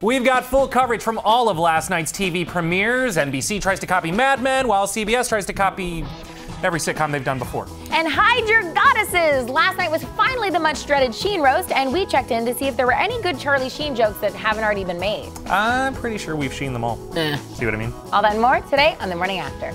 We've got full coverage from all of last night's TV premieres. NBC tries to copy Mad Men, while CBS tries to copy every sitcom they've done before. And hide your goddesses! Last night was finally the much dreaded Sheen roast, and we checked in to see if there were any good Charlie Sheen jokes that haven't already been made. I'm pretty sure we've seen them all. Eh. See what I mean? All that and more today on The Morning After.